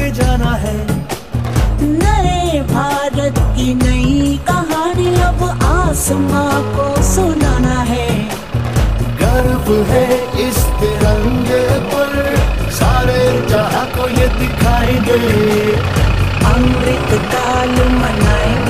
आगे जाना है। नए भारत की नई कहानी अब आसमां को सुनाना है। गर्व है इस तिरंगे पर सारे जहाँ को ये दिखाई दे। अमृत काल मनाएँगे